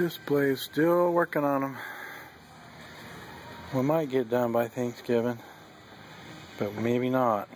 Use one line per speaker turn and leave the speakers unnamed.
displays, still working on them. We might get done by Thanksgiving, but maybe not.